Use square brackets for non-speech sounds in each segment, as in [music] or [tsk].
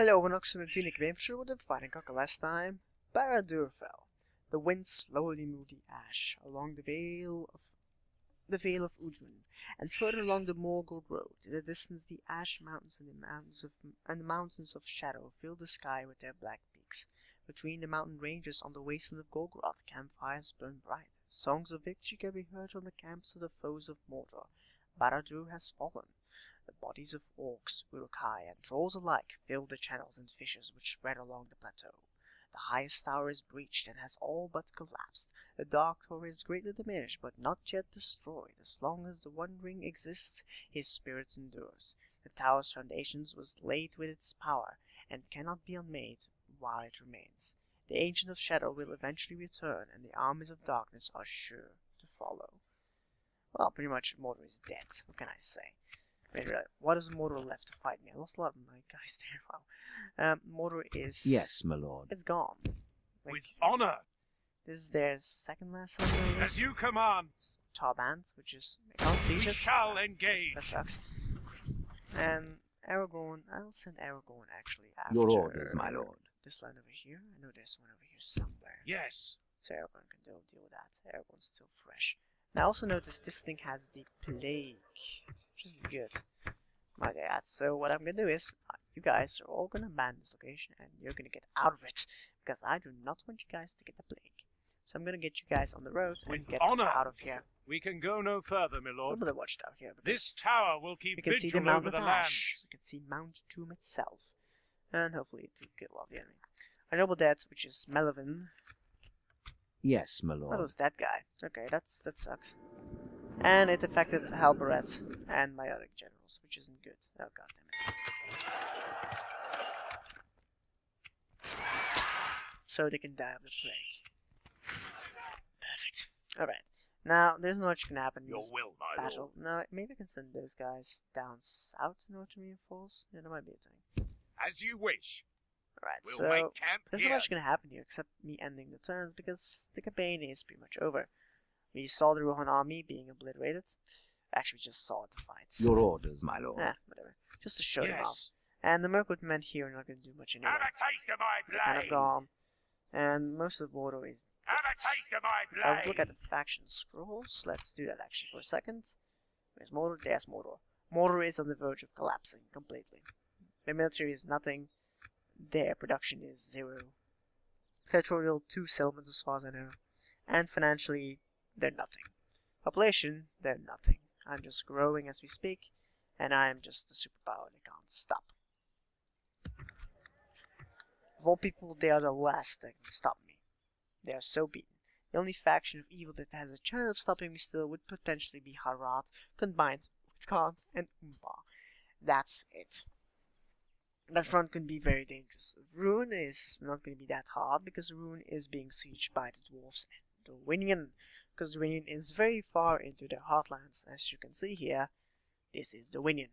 Hello, welcome to Tunic Adventure with the fighting cock last time. Barad-dûr fell. The wind slowly moved the ash along the vale of the Vale of Udrun, and further along the Morgul Road. In the distance, the Ash Mountains and the mountains of and the mountains of shadow filled the sky with their black peaks. Between the mountain ranges on the wasteland of Golgrot, campfires burned bright. Songs of victory can be heard from the camps of the foes of Mordor. Barad-dûr has fallen. The bodies of orcs, Uruk-hai, and trolls alike fill the channels and fissures which spread along the plateau. The highest tower is breached and has all but collapsed. The Dark Tower is greatly diminished, but not yet destroyed. As long as the One Ring exists, his spirit endures. The tower's foundations was laid with its power, and cannot be unmade while it remains. The Ancient of Shadow will eventually return, and the armies of darkness are sure to follow. Well, pretty much Mordor is dead. What can I say? Wait, uh, what is Mordor left to fight me? I lost a lot of my guys there. [laughs] Wow. Um, Mordor is Yes, my lord. it's gone. Like, With honor, this is their second last level. as you command, Tarband, which is I can't see we shit. shall engage. That sucks. And Aragorn, I'll send Aragorn actually after Your orders, my lord. this land over here. I know there's one over here somewhere. Yes, So Aragorn can deal, deal with that. Aragorn's still fresh. I also noticed this thing has the plague, which is good. My god. So what I'm gonna do is, uh, you guys are all gonna abandon this location, and you're gonna get out of it, because I do not want you guys to get the plague. So I'm gonna get you guys on the road and With get honor. out of here. we can go no further, my lord. little bit of watchtower here. This tower will keep we can see the over the ash. lands. We can see Mount Doom itself, and hopefully to kill all the enemy. Our noble dead, which is Melvin, Yes, my oh, lord. That was that guy. Okay, that's that sucks. And it affected Halbarad and my other generals, which isn't good. Oh god damn it. So they can die of the plague. Perfect. Alright. Now, there's not much can happen in Your this will, my battle. No, maybe I can send those guys down south in order to reinforce. Yeah, that might be a thing. As you wish. Alright, We'll so... make camp There's not much gonna happen here except me ending the turns because the campaign is pretty much over. We saw the Rohan army being obliterated. Actually, we just saw the fights. Your orders, my lord. Yeah, whatever. Just to show them off. Yes. And the Mirkwood men here are not gonna do much anyway. Have a taste of my They're kind of gone. And most of Mordor is. Have a taste of my blade. I'll blade. look at the faction scrolls. Let's do that actually for a second. Where's Mordor? There's Mordor. Mordor is on the verge of collapsing completely. The military is nothing. Their production is zero. Territorial, two settlements as far as I know. And financially, they're nothing. Population, they're nothing. I'm just growing as we speak, and I'm just a superpower they can't stop. Of all people, they are the last that can stop me. They are so beaten. The only faction of evil that has a chance of stopping me still would potentially be Harad, combined with Khand and Umbar. That's it. That front can be very dangerous. Rhûn is not going to be that hard because Rhûn is being sieged by the dwarves and Dorwinion. Because Dorwinion is very far into their heartlands, as you can see here. This is Dorwinion.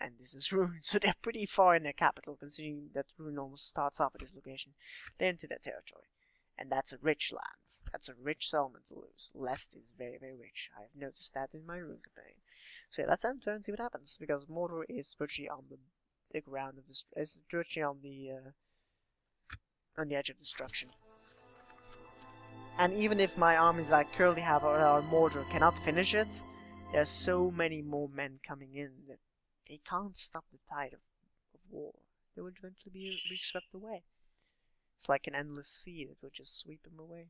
And this is [laughs] Rhûn, so they're pretty far in their capital, considering that Rhûn almost starts off at this location. They're into their territory. And that's a rich land. That's a rich settlement to lose. Lest is very, very rich. I've noticed that in my Rhûn campaign. So yeah, let's end turn and see what happens, because Mordor is virtually on the the ground of dest- is virtually on the uh, on the edge of destruction. And even if my armies that I currently have are, are Mordor cannot finish it, there's so many more men coming in that they can't stop the tide of, of war. They would eventually be, be swept away. It's like an endless sea that would just sweep them away.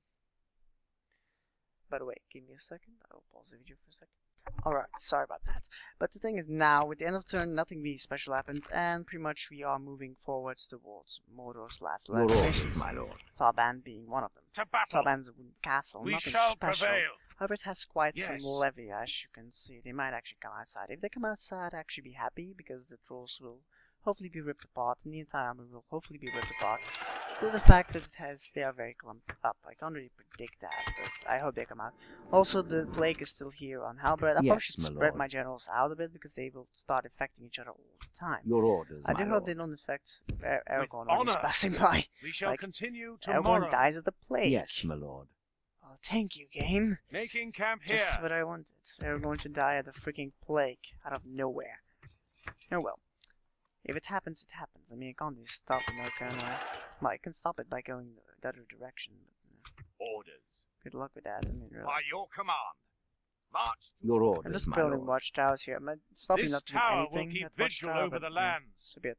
By the way, give me a second. I will pause the video for a second. Alright, sorry about that. But the thing is now, with the end of turn, nothing really special happened, and pretty much we are moving forwards towards Mordor's last Your level orders, missions. my lord. Tarban being one of them. To battle. Tarban's a wooden castle, we nothing shall special. prevail. However, it has quite some Yes. levy, as you can see. They might actually come outside. If they come outside, I'd actually be happy, because the trolls will hopefully be ripped apart, and the entire army will hopefully be ripped apart. Due to the fact that it has, they are very clumped up. I can't really predict that, but I hope they come out. Also, the plague is still here on Halbarad. I probably Yes, should my spread lord. my generals out a bit, because they will start affecting each other all the time. Your orders, I my do hope lord. they don't affect Ar- Aragorn when he's honor. passing [laughs] by. We shall Like, continue tomorrow. Aragorn dies of the plague. Yes, my lord. Oh, thank you, game. Making camp here. Just what I wanted. They were going to die of the freaking plague out of nowhere. Oh well. If it happens, it happens. I mean, I can't just stop it now, can I? Well, I can stop it by going the other direction, but uh, Orders. good luck with that. I mean, really. By your command. March. Your I'm orders, just my building lord. watchtowers here. I mean, It's probably This not doing tower anything. will keep that vigil watchtower, over but, the lands. it's a bit.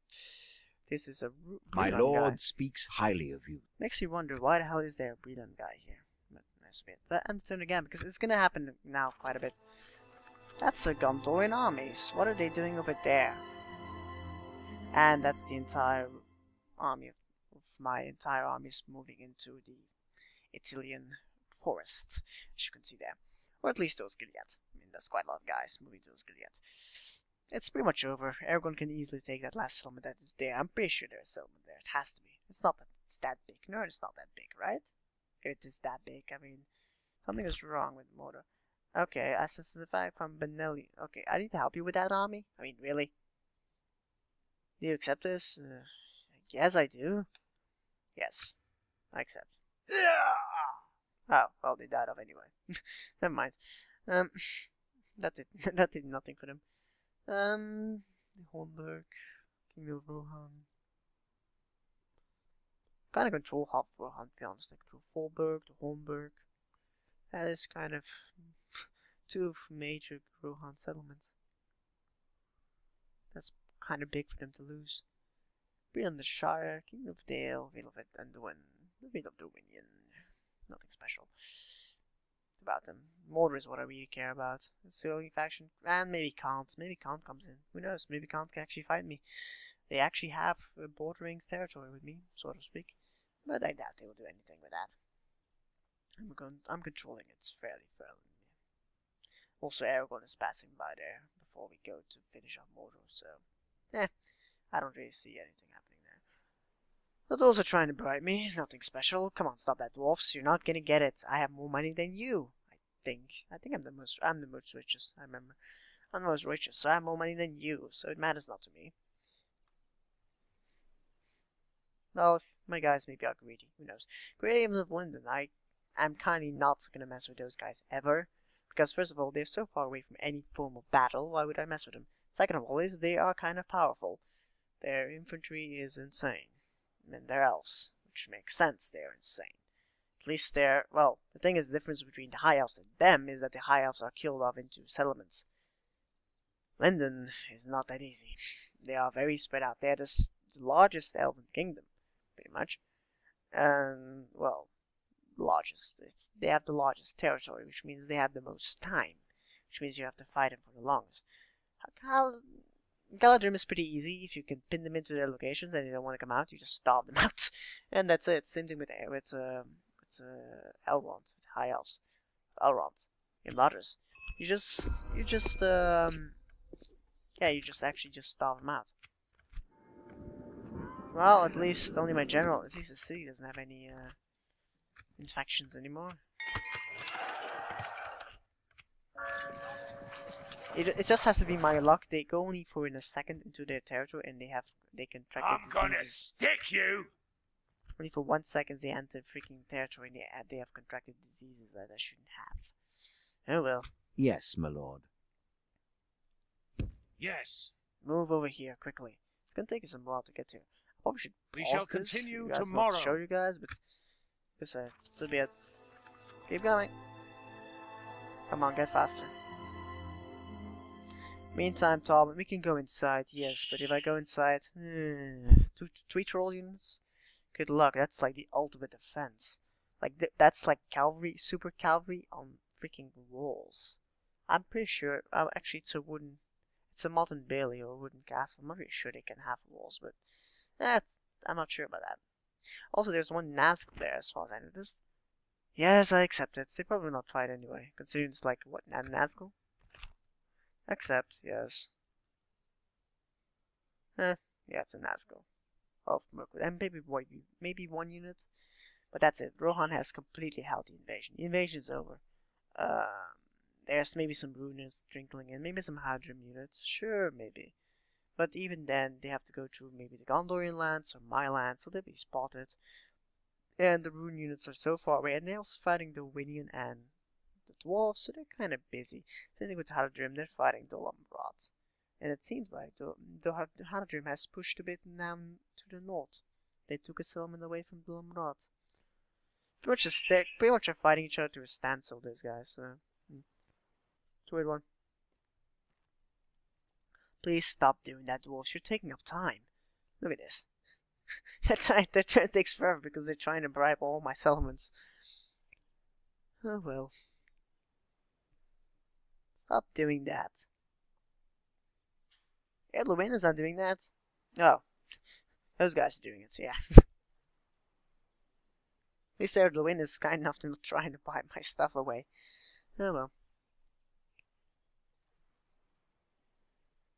This is a Ru- My lord guy. speaks highly of you. Makes you wonder why the hell is there a Breland guy here? But nice bit. That ends turn again because it's gonna happen now quite a bit. That's a Gondorian armies. What are they doing over there? And that's the entire army of my entire army is moving into the Ithilien forest, as you can see there. Or at least those Gilead. I mean, that's quite a lot of guys moving to those Gilead. It's pretty much over. Aragorn can easily take that last settlement that is there. I'm pretty sure there's a settlement there. It has to be. It's not that it's that big. No, it's not that big, right? If it is that big, I mean, something is wrong with Mordor. Okay, I specify from Benelli. Okay, I need to help you with that army. I mean, really? Do you accept this? Uh, yes, I do. Yes, I accept. Oh, well, they died off anyway. [laughs] Never mind. Um, [laughs] that did [laughs] that did nothing for them. Um, the Hornburg, King of Rohan. Kind of control half Rohan, to be honest. I control Folberg, the Hornburg. That is kind of two major Rohan settlements. That's kind of big for them to lose. Beyond the Shire, King of Dale, Vale of Anduin, the Vale of Dorwinion. Nothing special about them. Mordor is what I really care about. It's the only faction. And maybe Khand. Maybe Khand comes in. Who knows? Maybe Khand can actually fight me. They actually have a bordering territory with me, so to speak. But I doubt they will do anything with that. I'm. I'm controlling it fairly firmly. Also, Aragorn is passing by there before we go to finish off Mordor, so eh, I don't really see anything happening there. The those are trying to bribe me. Nothing special. Come on, stop that, dwarfs. You're not gonna get it. I have more money than you. I think. I think I'm the most. I'm the most richest. I remember. I'm the most richest, so I have more money than you. So it matters not to me. Well, my guys maybe are greedy. Who knows? Great of Lindon. I am kindly not gonna mess with those guys ever. Because first of all, they're so far away from any form of battle. Why would I mess with them? Second of all, is they are kind of powerful. Their infantry is insane. And they're elves, which makes sense. They're insane. At least they're well. The thing is, the difference between the high elves and them is that the high elves are killed off into settlements. Lindon is not that easy. They are very spread out. They're the, the largest elven kingdom, pretty much. And well, largest. They have the largest territory, which means they have the most time, which means you have to fight them for the longest. How, Galadhrim is pretty easy. If you can pin them into their locations and they don't want to come out, you just starve them [laughs] out, and that's it. Same thing with with uh, with uh, Elrond, with High Elves, Elrond, in Mothers. You just you just um yeah, you just actually just starve them out. Well, at least only my general, at least the city doesn't have any uh, infections anymore. It, it just has to be my luck. They go only for in a second into their territory and they have they contract I'm gonna stick you. Only for one second they enter freaking territory and they, uh, they have contracted diseases that I shouldn't have. Oh well. Yes, my lord. Yes. Move over here quickly. It's gonna take us a while to get here. I probably should We pause shall this, continue you guys, not tomorrow. show you guys, but this uh, so be it. Keep going. Come on, get faster. Meantime, Tom, we can go inside, yes, but if I go inside, eh, two, three troll units, good luck. That's like the ultimate defense. Like th- that's like cavalry, super cavalry on freaking walls. I'm pretty sure. Uh, actually, it's a wooden. It's a motte and bailey or a wooden castle. I'm not really sure they can have walls, but that's. I'm not sure about that. Also, there's one Nazgul there, as far as I noticed. Yes, I accept it. They probably not fight anyway, considering it's like what Nazgul. Accept, yes. Yeah, it's a Nazgul. Of Mirkwood. And maybe, maybe, maybe one unit. But that's it. Rohan has completely held the invasion. The invasion is over. Um, there's maybe some runes trickling in, maybe some Haradrim units. Sure, maybe. But even then, they have to go through maybe the Gondorian lands or my lands, so they'll be spotted. And the rune units are so far away, and they're also fighting the Winian and the dwarves, so they're kind of busy. Same thing with Haradrim, they're fighting the. And it seems like the, the Haradrim has pushed a bit down to the north. They took a settlement away from Blumrod. Pretty much, just, they pretty much are fighting each other to a standstill, these guys. So, hmm. It's a weird one. Please stop doing that, dwarves. You're taking up time. Look at this. [laughs] that, time, that turn takes forever because they're trying to bribe all my settlements. Oh well. Stop doing that. Yeah, Luwena's not doing that. Oh. Those guys are doing it, yeah. [laughs] At least there, Luwena's kind enough to not trying to buy my stuff away. Oh well.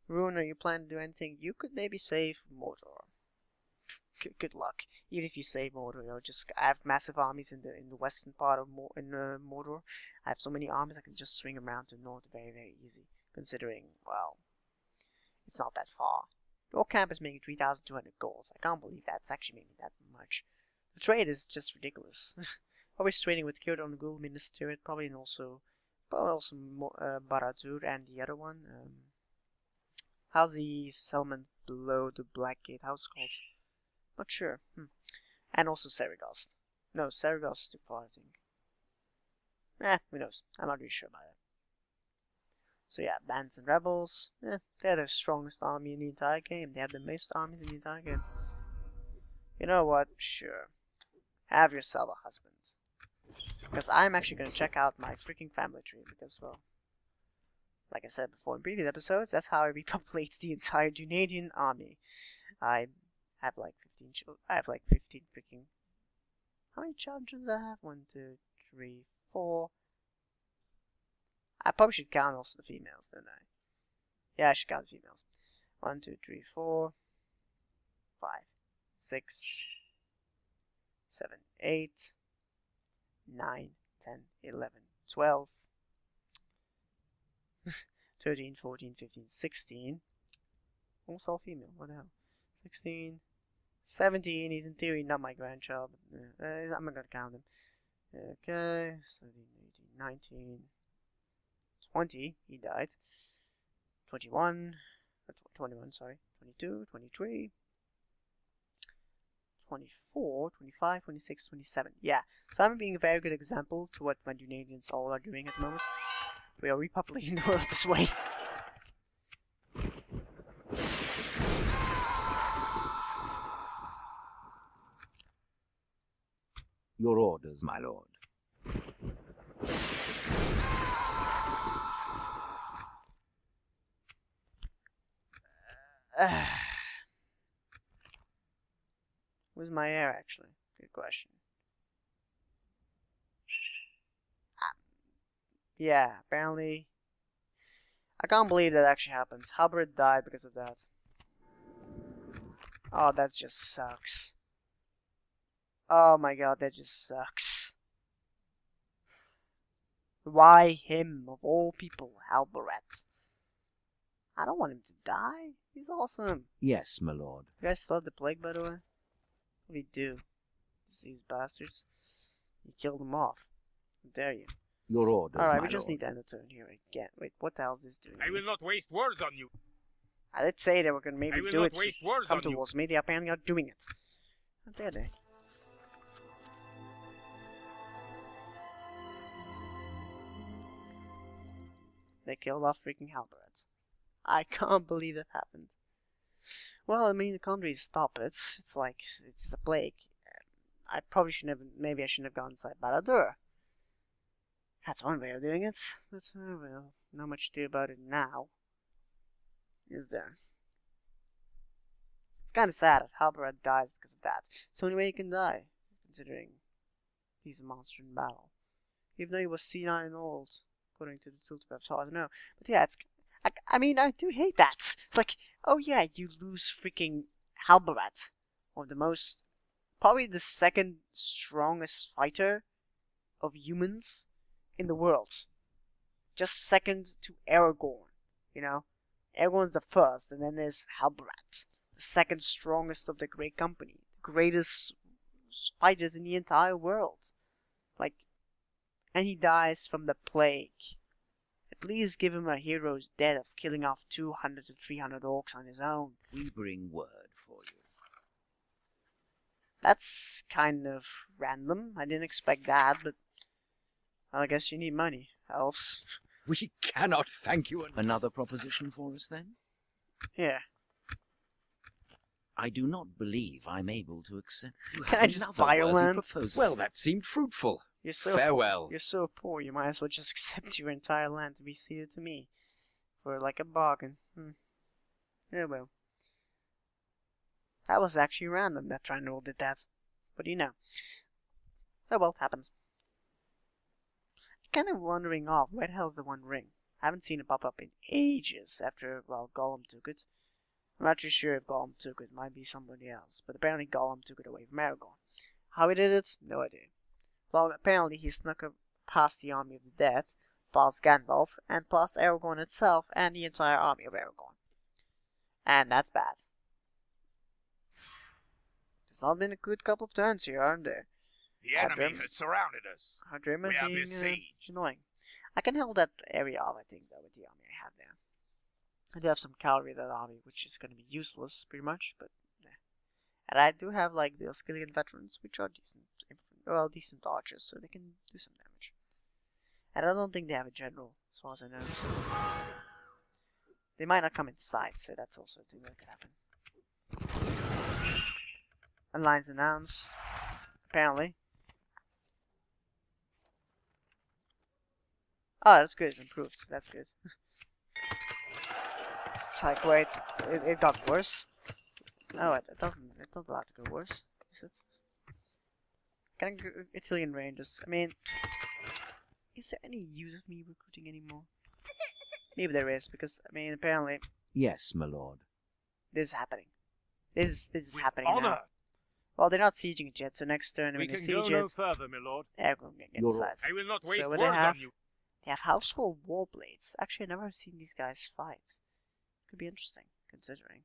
Rhûn, are you planning to do anything? You could maybe save Mordor. Good, luck. Even if you save Mordor, you know, just I have massive armies in the in the western part of Mor- in uh, Mordor. I have so many armies I can just swing around to north very very easy. Considering well, it's not that far. Your camp is making 3,200 gold. I can't believe that's actually making that much. The trade is just ridiculous. [laughs] Always trading with Kyoto and Gul, probably, and also, probably also uh, Barad-dûr and the other one. Um, how's the settlement below the Black Gate? How's it called? Not sure. Hmm. And also Sarigast. No, Sarigast is too far, I think. Eh, who knows? I'm not really sure about it. So yeah, bands and rebels. Eh, they're the strongest army in the entire game. They have the most armies in the entire game. You know what? Sure. Have yourself a husband. Because I'm actually going to check out my freaking family tree. Because, well, like I said before in previous episodes, that's how I [laughs] repopulate the entire Dunedain army. I have like 15 children. I have like 15 freaking. How many children do I have? One, two, three, four. I probably should count also the females, don't I? Yeah, I should count the females. One, two, three, four, five, six, seven, eight, nine, ten, eleven, twelve, [laughs] thirteen, fourteen, fifteen, sixteen. Almost all female. What the hell? 16, 17. He's in theory not my grandchild. But, uh, I'm not gonna count him. Okay, 17, 18, 19. 20, he died. 21, uh, 21, sorry. 22, 23, 24, 25, 26, 27. Yeah, so I'm being a very good example to what my Dunedains all are doing at the moment. We are repopulating the world this way. Your orders, my lord. [sighs] Where's my air, actually? Good question. Ah, yeah, apparently. I can't believe that actually happened. Hubbard died because of that. Oh, that just sucks. Oh my god, that just sucks. Why him, of all people, Halbarad? I don't want him to die. He's awesome. Yes, my lord. You guys still have the plague, by the way? What do you do? These bastards. You killed them off. How dare you? Your orders, Alright, we just lord. need to end the turn here again. Wait, what the hell is this doing? I will not waste words on you. I did say they were gonna I maybe will do not it. waste words Come on you. towards me. They apparently are doing it. How dare they? They killed off freaking Halbarad. I [laughs] can't believe that happened. Well, I mean, the country stop it. It's like it's the plague. I probably shouldn't have. Maybe I shouldn't have gone inside Barad-dûr. That's one way of doing it. But uh, well, not much to do about it now. Is there? It's kind of sad that Halbarad dies because of that. It's the only way he can die, considering he's a monster in battle. Even though he was senile and old, according to the Tultibet I don't know. But yeah, it's. I, I mean, I do hate that. It's like, oh yeah, you lose freaking Halbarad, one of the most, probably the second strongest fighter of humans in the world. Just second to Aragorn, you know? Aragorn's the first, and then there's Halbarad, the second strongest of the Great Company, greatest fighters in the entire world. Like, and he dies from the plague. At least give him a hero's death of killing off 200 to 300 orcs on his own. We bring word for you. That's kind of random. I didn't expect that, but I guess you need money, elves. [laughs] We cannot thank you. enough. Another proposition for us, then? Yeah. I do not believe I'm able to accept. You Can I just another worthy proposal. Well, that seemed fruitful. You're so Farewell. You're so poor, you might as well just [laughs] accept your entire land to be ceded to me. For like a bargain. Hmm. Yeah, well. That was actually random that Trindle did that. What do you know? Oh well, happens. I'm Kind of wandering off, where the hell's the One Ring? I haven't seen it pop up in ages after, well, Gollum took it. I'm not too sure if Gollum took it, might be somebody else, but apparently Gollum took it away from Aragorn. How he did it? No idea. Well, apparently he snuck up past the army of the dead, past Gandalf, and past Aragorn itself and the entire army of Aragorn. And that's bad. It's not been a good couple of turns here, aren't there? The enemy has surrounded us. I dream of We being uh, annoying. I can hold that area off, I think, though, with the army I have there. I do have some cavalry in that army, which is going to be useless, pretty much, but yeah. And I do have, like, the Oscillian veterans, which are decent, well, decent archers, so they can do some damage. And I don't think they have a general, as far as I know, so... They might not come inside, so that's also a thing that could happen. Alliance announced, apparently. Oh, that's good. Improved. That's good. [laughs] it's like, wait, it, it got worse. No, it, it doesn't. It doesn't have to go worse. Is it? Can I go Ithilien Rangers? I mean, is there any use of me recruiting anymore? Maybe there is, because I mean, apparently Yes, my lord. this is happening. This is this is With happening honor. now. Well, they're not sieging it yet, so next turn we when they can siege go it, no further, my lord. they're going to get You're inside. I will not So waste what words they have- on you. They have household war blades. Actually, I've never seen these guys fight. Could be interesting, considering.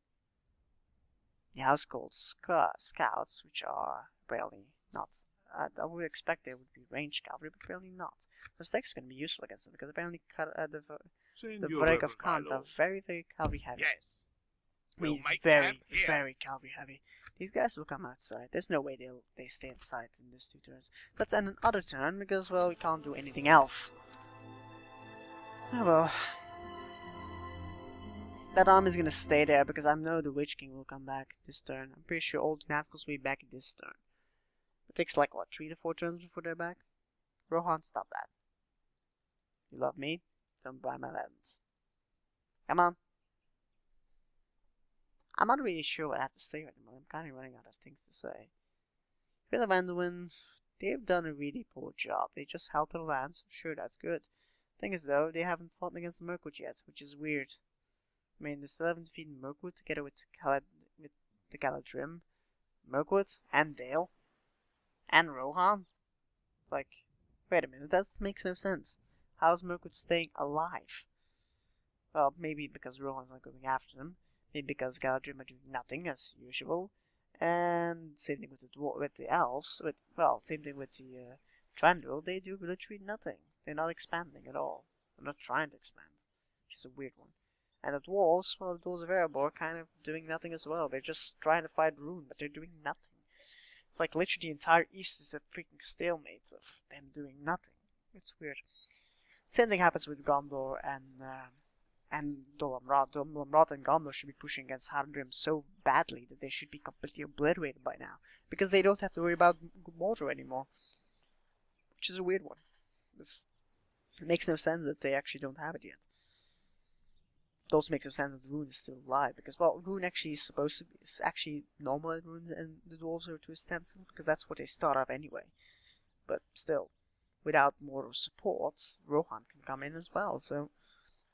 The household sc- scouts, which are barely not. Uh, I would expect they would be ranged cavalry, but barely not. The decks are going to be useful against them because apparently cut, uh, the v- the Variag of Khand are very, very cavalry heavy. Yes. I mean, We'll make very, very cavalry heavy. These guys will come outside. There's no way they'll they stay inside in these two turns. Let's end another turn because well we can't do anything else. Oh well. That arm is gonna stay there because I know the Witch King will come back this turn. I'm pretty sure all the Nazgûls will be back this turn. It takes like what, three to four turns before they're back? Rohan, stop that. You love me? Don't buy my lands. Come on. I'm not really sure what I have to say right now. I'm kind of running out of things to say. Philip Anduin, they've done a really poor job. They just held their lands. Sure, that's good. Thing is, though, they haven't fought against Mirkwood yet, which is weird. I mean, they still haven't defeated Mirkwood together with with the Galadhrim, Mirkwood, and Dale, and Rohan. Like, wait a minute, that makes no sense. How's Mirkwood staying alive? Well, maybe because Rohan's not going after them. Maybe because Galadhrim are doing nothing as usual, and same thing with the dwar- with the elves. With well, same thing with the uh, Thranduil. They do literally nothing. They're not expanding at all. They're not trying to expand, which is a weird one. And the dwarves, well, the dwarves of Erebor are kind of doing nothing as well. They're just trying to fight Rhûn, but they're doing nothing. It's like literally the entire East is a freaking stalemate of them doing nothing. It's weird. Same thing happens with Gondor and um, and Dol Amroth. Dolamrad and Gondor should be pushing against Haradrim so badly that they should be completely obliterated by now because they don't have to worry about Mordor anymore, which is a weird one. This it makes no sense that they actually don't have it yet. Also makes no sense that Rhûn is still alive because well, Rhûn actually is supposed to be it's actually normal Rhûn and the dwarves are to a standstill because that's what they start off anyway. But still, without mortal support, Rohan can come in as well. So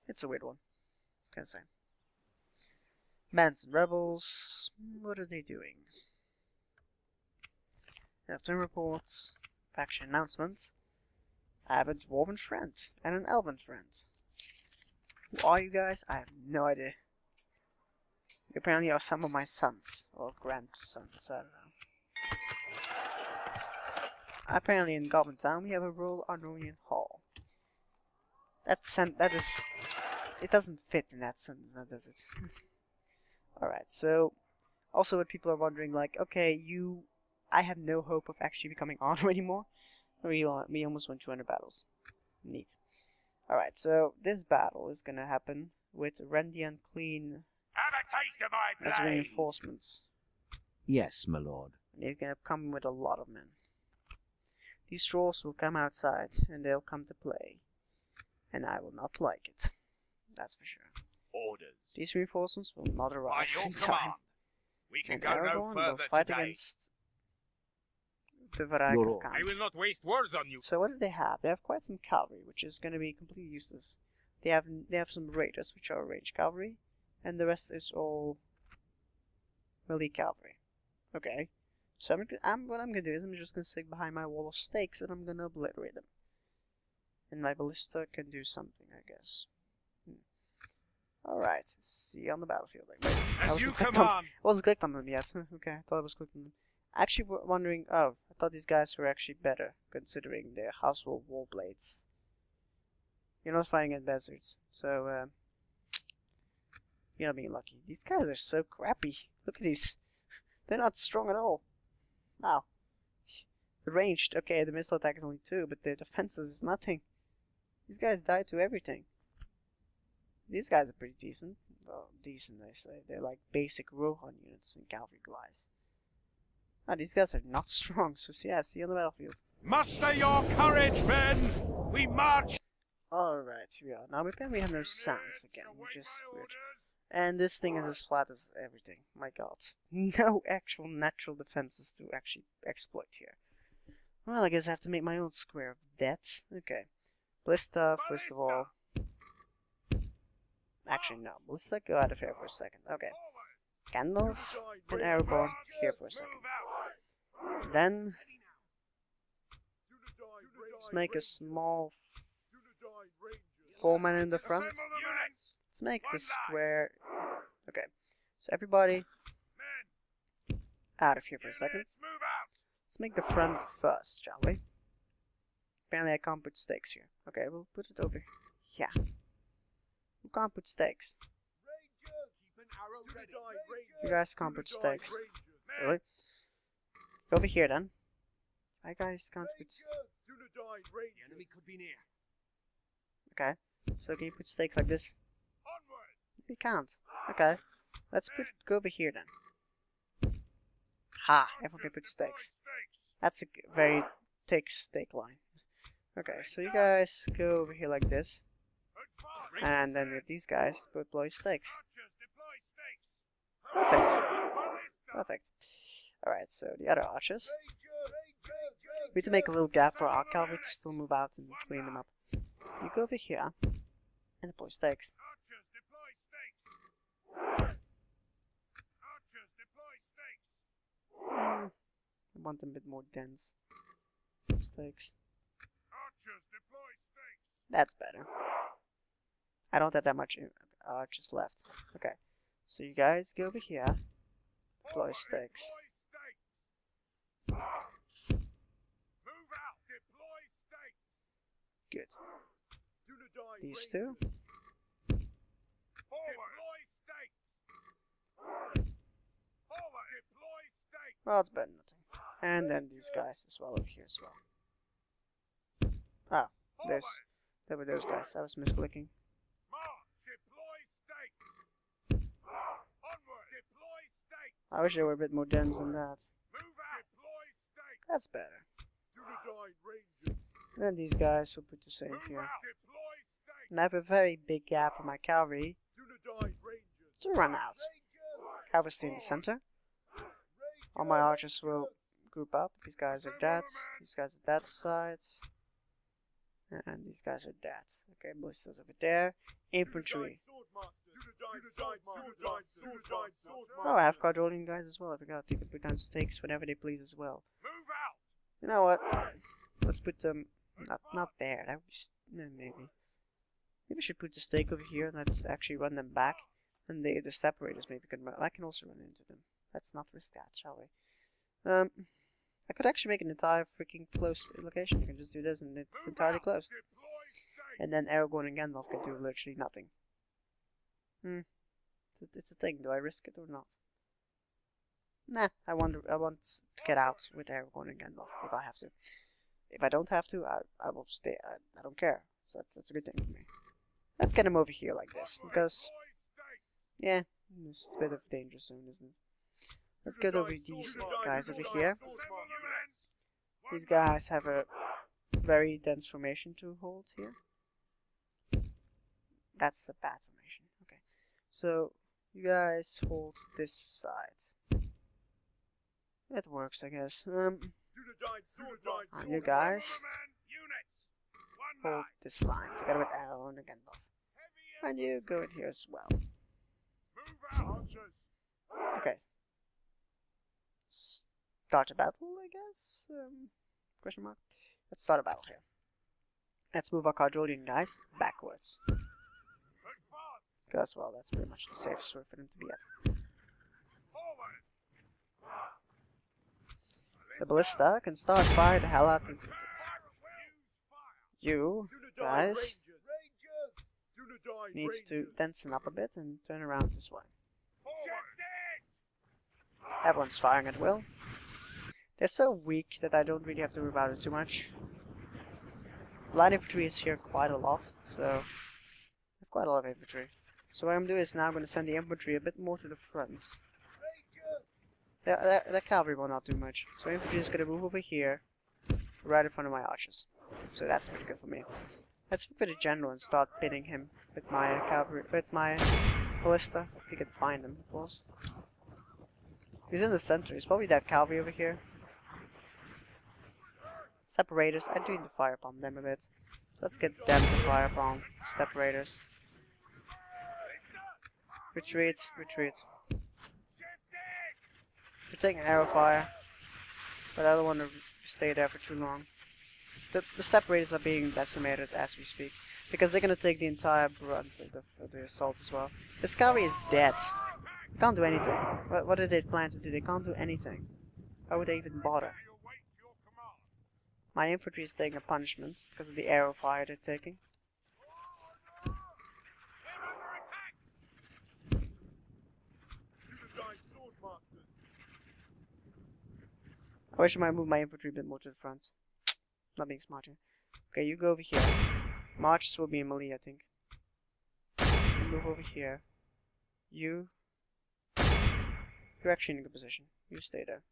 it's a weird one. Can say? and Rebels, what are they doing? After reports, faction announcements. I have a dwarven friend and an elven friend. Who are you guys? I have no idea. You apparently are some of my sons or grandsons. I don't know. Apparently in Goblin Town we have a rural Arnonian hall. That sen that is it doesn't fit in that sentence, now does it? [laughs] Alright, so also what people are wondering like, okay, you I have no hope of actually becoming [laughs] honor anymore. We we almost won 200 battles. Neat. Alright, so this battle is gonna happen with Randy and Clean Have a taste of my as reinforcements. Yes, my lord. And they're gonna come with a lot of men. These trolls will come outside and they'll come to play. And I will not like it. That's for sure. Orders. These reinforcements will not By [laughs] arrive your in time. command. We can And go no Aragorn will further fight today. against the Variag Your of orders. I will not waste words on you. So what do they have? They have quite some cavalry, which is going to be completely useless. They have they have some raiders, which are ranged cavalry, and the rest is all melee cavalry. Okay, so I'm, I'm what I'm gonna do is I'm just gonna stick behind my wall of stakes and I'm gonna obliterate them. And my ballista can do something, I guess. Hmm. All right, see you on the battlefield. Like, wait, I As wasn't you clicked on- command. I wasn't clicked on them yet. [laughs] okay, I thought I was clicked on them. Actually, wondering. Oh, I thought these guys were actually better, considering their household war blades. You're not fighting at deserts, so uh, you're not being lucky. These guys are so crappy. Look at these. [laughs] They're not strong at all. Wow. The ranged, okay, the missile attack is only two, but their defenses is nothing. These guys die to everything. These guys are pretty decent. Well, decent, I say. They're like basic Rohan units in cavalry wise. Ah, these guys are not [laughs] strong, so yeah, see you on the battlefield. Muster your courage, men. We march. Alright, here we are. Now apparently we have no sounds again, which is weird. And this thing is as flat as everything. My god. [laughs] No actual natural defenses to actually exploit here. Well, I guess I have to make my own square of that. Okay. Ballista, first of all. Actually, no. Ballista, go out of here for a second. Okay. Gandalf and Aragorn here for a second. Then, let's make a small four men in the front. Let's make the square. Okay. So everybody out of here for a second. Let's make the front first, shall we? Apparently I can't put stakes here. Okay, we'll put it over here. We can't put stakes. You guys can't put stakes. Really? Go over here then. I guys can't put enemy could be near. Okay. So can you put stakes like this? You can't. Okay. Let's put go over here then. Ha! Everyone can put stakes. That's a very thick stake line. Okay, so you guys go over here like this, and then with these guys deploy. Stakes. Perfect. Perfect. Alright, so the other archers. We need to make a little gap for our cavalry to still move out and clean them up. You go over here and deploy stakes. Hmm, I want them a bit more dense. Stakes. That's better. I don't have that much uh, archers left. Okay, so you guys go over here. Deploy stakes. Move out. Deploy stakes. Good. These two. Well, it's better than nothing. And then these guys as well over here as well. Ah, there's there were those guys. I was misclicking. I wish they were a bit more dense than that. That's better. Then these guys will put the same here. And I have a very big gap for my cavalry to run out. Cavalry stay in the center. All my archers will group up. These guys are that. These guys are that side. And these guys are that. Okay, ballistas over there. Infantry. Oh, I have Cardolian guys as well. I forgot they can put down stakes whenever they please as well. Move out. You know what? Let's put them not not there. That eh, maybe. Maybe we should put the stake over here and let's actually run them back. And the the separators maybe can run. I can also run into them. Let's not risk that, shall we? Um, I could actually make an entire freaking closed location. I can just do this and it's entirely closed. And then Aragorn and Gandalf can do literally nothing. Hmm. It's a, it's a thing. Do I risk it or not? Nah, I want I want to get out with Aragorn and Gandalf if I have to. If I don't have to, I I will stay. I, I don't care. So that's that's a good thing for me. Let's get him over here like this because yeah, it's a bit of a danger zone, isn't it? Let's get over these guys over here. These guys have a very dense formation to hold here. That's a bad formation. Okay, so you guys hold this side. It works, I guess. Um, and you guys hold this line together with Arrow and Gandalf. And you go in here as well. Okay. Start a battle, I guess? Um, question mark? Let's start a battle here. Let's move our Cardrolian guys backwards. Because, well, that's pretty much the safest way for them to be at. The ballista can start fire the hell out of you guys needs to densen up a bit and turn around this way. Everyone's firing at will. They're so weak that I don't really have to worry about it too much. Light infantry is here quite a lot, so I have quite a lot of infantry. So what I'm doing is now I'm going to send the infantry a bit more to the front. The, the, the cavalry will not do much, so infantry is to move over here, right in front of my archers. So that's pretty good for me. Let's look for the general and start pinning him with my cavalry, with my ballista. If you can find him, of course. He's in the center. He's probably that cavalry over here. Separators. I do need to fire upon them a bit. Let's get them to fire upon separators. Retreat, retreat. Taking arrow fire, but I don't want to stay there for too long. The, the separators are being decimated as we speak, because they're gonna take the entire brunt of the, of the assault as well. The cavalry is dead. Can't do anything. What, what did they plan to do? They can't do anything. Why would they even bother? My infantry is taking a punishment because of the arrow fire they're taking. I wish I move my infantry a bit more to the front. [tsk] Not being smart here. Okay, you go over here. Marches will be in melee, I think. You move over here. You you're actually in a good position. You stay there.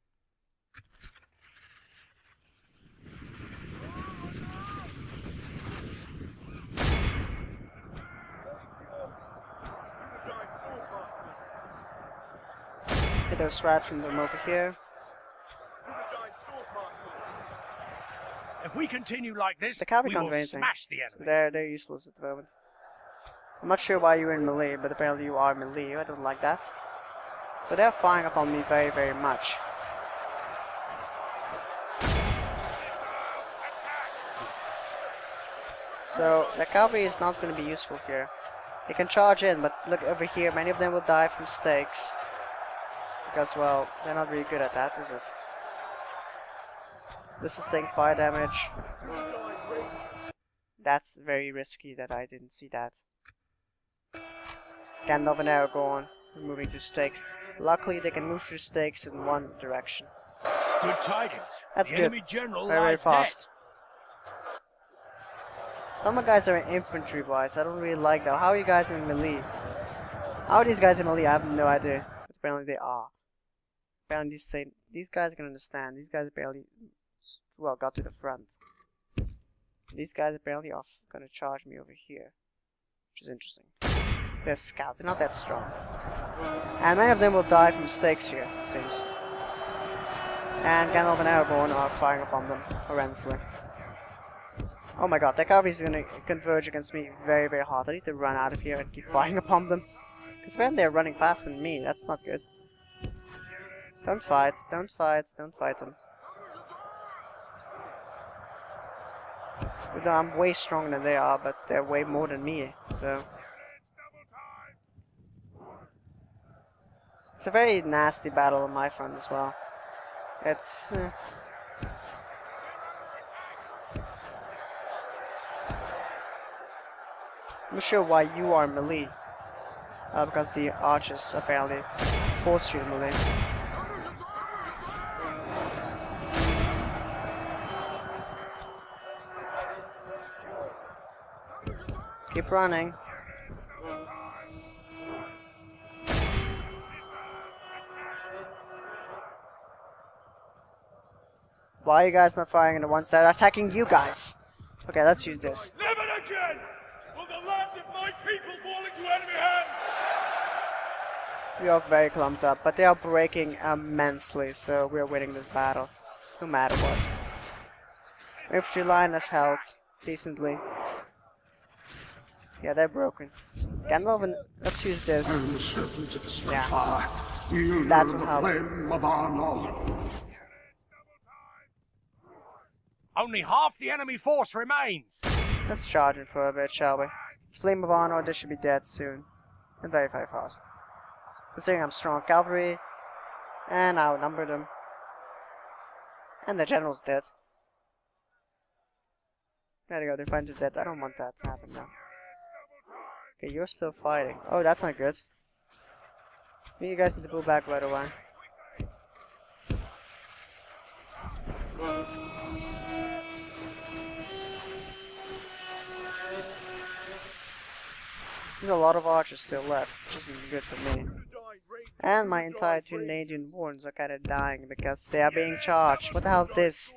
Get those swabs from them over here. If we continue like this, The cavalry we can't will anything. smash the enemy. They're they're useless at the moment. I'm not sure why you're in melee, but apparently you are melee. I don't like that. But they're firing upon me very, very much. So the cavalry is not going to be useful here. They can charge in, but look over here, many of them will die from stakes. Because, well, they're not really good at that, is it? This is taking fire damage. That's very risky that I didn't see that. Gandalf and Aragorn moving to stakes. Luckily, they can move through stakes in one direction. Good tidings. That's the good. enemy general Very, very fast. Some of guys are in infantry wise. I don't really like that. How are you guys in melee? How are these guys in melee? I have no idea. But apparently they are. Apparently these, say, these guys can understand. These guys are barely, well, got to the front. These guys apparently are gonna charge me over here. Which is interesting. They're scouts. They're not that strong. And many of them will die from stakes here, it seems. And Gandalf and Aragorn are firing upon them horrendously. Oh my god, that cavalry is gonna converge against me very, very hard. I need to run out of here and keep firing upon them. Because apparently they're running faster than me. That's not good. Don't fight, don't fight, don't fight them. I'm way stronger than they are, but they're way more than me, so... It's a very nasty battle on my front as well. It's... Uh, I'm not sure why you are melee. Uh, because the archers apparently force you to melee. Keep running. Why are you guys not firing into one side? Attacking you guys. Okay, let's use this. Never again will the land of my people fall into enemy hands! We are very clumped up, but they are breaking immensely, so we're winning this battle. No matter what. Infantry line has held decently. Yeah, they're broken. Gandalf, and let's use this. And the serpent of the Yeah. That's of the how- flame of Arnor. Only half the enemy force remains! Let's charge it for a bit, shall we? Flame of Arnor, they should be dead soon. And very, very fast. Considering I'm strong cavalry, and I outnumber them. And the general's dead. There you go, they're fighting to death. I don't want that to happen now. Okay, you're still fighting. Oh, that's not good. Me, You guys need to pull back right away. There's a lot of archers still left, which isn't good for me. And my entire two Canadian wards are kinda dying because they are being charged. What the hell's this?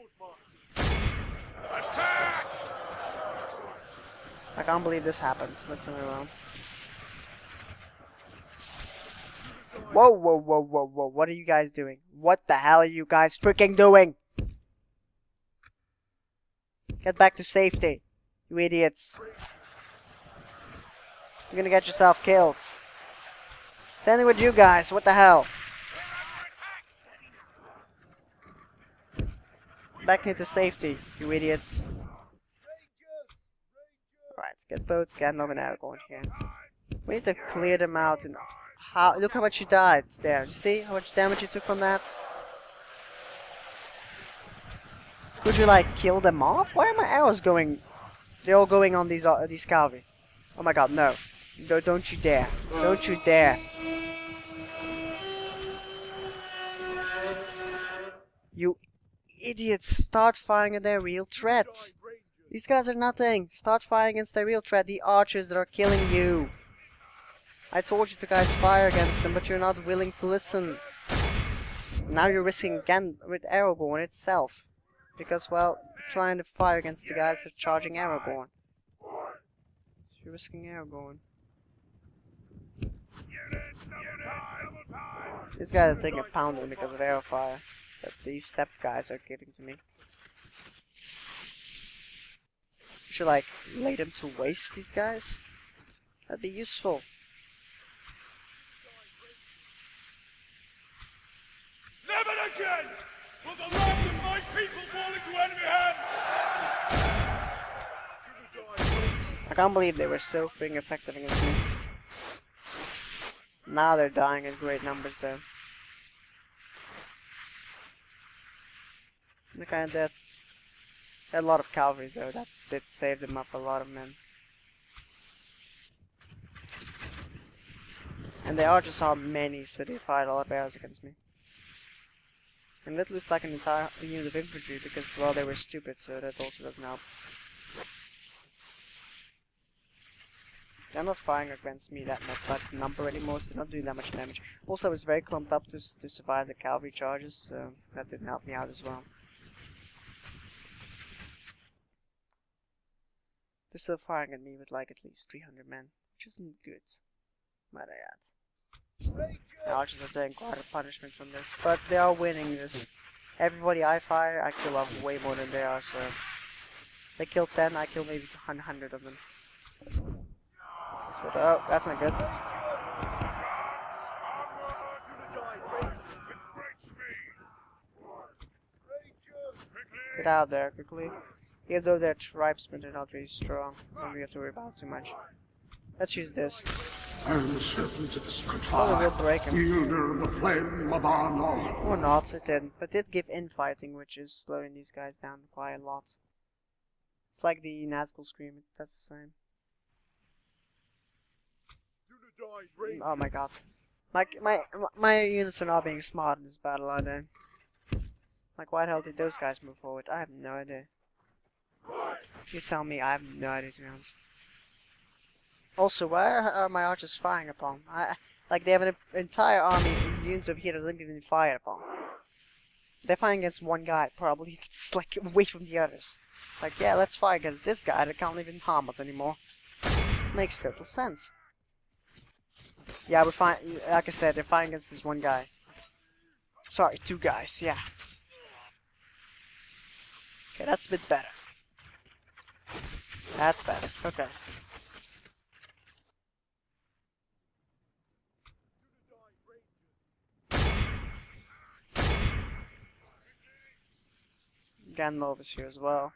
Attack! I can't believe this happens, but oh well. Whoa, whoa, whoa, whoa, whoa, what are you guys doing? What the hell are you guys freaking doing? Get back to safety, you idiots. You're gonna get yourself killed. Standing with you guys, what the hell? Back into safety, you idiots. Let's get both Gandalf and Aragorn here. We need to clear them out and how look how much you died there. You see how much damage you took from that? Could you like kill them off? Why are my arrows going they're all going on these uh, these cavalry. Oh my god, no. No don't you dare. Don't you dare. You idiots start firing at their real threat. These guys are nothing. Start firing against their real threat, the archers that are killing you. I told you to guys fire against them, but you're not willing to listen. Now you're risking again with Aragorn itself. Because, well, you're trying to fire against the guys that are charging Aragorn. You're risking Aragorn. These guys are taking a pounding because of arrow fire that these steppe guys are giving to me. Should like lay them to waste these guys? That'd be useful. Never again will the land of my people fall into enemy hands! I can't believe they were so freaking effective against me. Now they're dying in great numbers though. They're kinda dead. A lot of cavalry though, that did save them up a lot of men. And they are just are many, so they fight a lot of arrows against me. And that lose like an entire unit of infantry because, well, they were stupid, so that also doesn't help. They're not firing against me that much, that number anymore, so they're not doing that much damage. Also, I was very clumped up to, to survive the cavalry charges, so that didn't help me out as well. They're still firing at me with like at least 300 men, which isn't good, might I add. The archers are taking quite a punishment from this, but they are winning this. Everybody I fire, I kill off way more than they are, so... They kill 10, I kill maybe 100 of them. So, oh, that's not good. Get out there quickly. Even though their tribesmen are not really strong, and we have to worry about too much. Let's use this. And the serpent of the Probably Spitfire, will break him. wielder of the flame of Arnor. Or not, it didn't. But it did give infighting, which is slowing these guys down quite a lot. It's like the Nazgul Scream, that's the same. Oh my god. My, my, my units are not being smart in this battle, are they? Like, why the hell did those guys move forward? I have no idea. You tell me, I have no idea to be honest. Also, why are my archers firing upon? I, like, they have an entire army of units over here that don't even fire upon. They're fighting against one guy, probably. [laughs] It's like away from the others. Like, yeah, let's fire against this guy that can't even harm us anymore. Makes total sense. Yeah, we're fighting, like I said, they're fighting against this one guy. Sorry, two guys, yeah. Okay, that's a bit better. That's better, okay. Ganmov is here as well.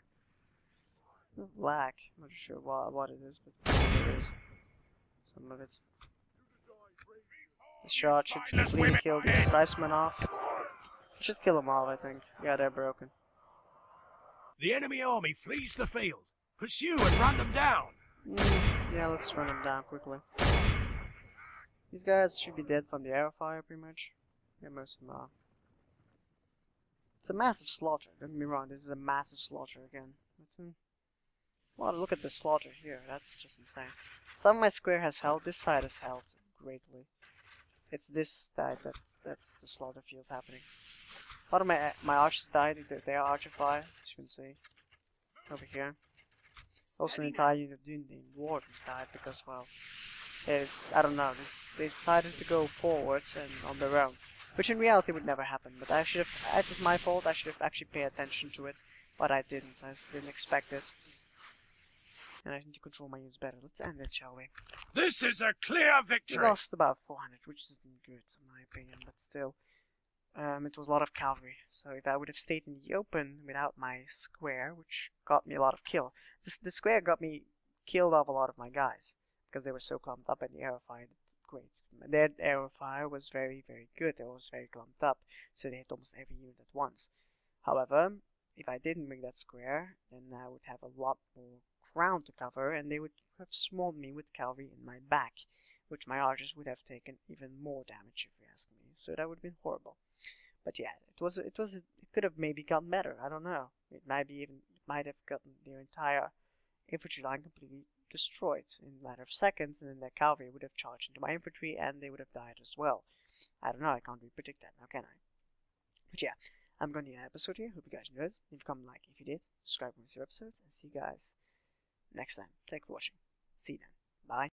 Black. I'm not sure what, what it is, but there is some of it. The shot should completely kill these tribesmen off. Should kill them all, I think. Yeah, they're broken. The enemy army flees the field. Pursue and run them down. Mm, yeah, let's run them down quickly. These guys should be dead from the arrow fire, pretty much. Yeah, most of them are. It's a massive slaughter. Don't get me wrong, this is a massive slaughter again. But, um, well, look at the slaughter here. That's just insane. Some of my square has held. This side has held greatly. It's this side that that's the slaughter field happening. A lot of my my archers died. They're, they're archer fire, as you can see over here. Also, an entire unit of Dunedain wardens died because, well, they, I don't know. They, they decided to go forwards and on their own, which in reality would never happen. But I should have. It was my fault. I should have actually paid attention to it, but I didn't. I just didn't expect it. And I need to control my units better. Let's end it, shall we? This is a clear victory! We lost about 400, which isn't good in my opinion, but still. Um, it was a lot of cavalry, so if I would have stayed in the open without my square, which got me a lot of kill, the square got me killed off a lot of my guys because they were so clumped up and the arrow fire great. Their arrow fire was very very good. They was very clumped up, so they hit almost every unit at once. However, if I didn't make that square, then I would have a lot more ground to cover, and they would have swarmed me with cavalry in my back, which my archers would have taken even more damage if you ask me. So that would have been horrible. But yeah, it was it was it could have maybe gotten better. I don't know. It might be even it might have gotten their entire infantry line completely destroyed in a matter of seconds, and then their cavalry would have charged into my infantry, and they would have died as well. I don't know. I can't really predict that now, can I? But yeah, I'm going to end the episode here. Hope you guys enjoyed. Leave a comment like if you did. Subscribe for more episodes, and see you guys next time. Thanks for watching. See you then. Bye.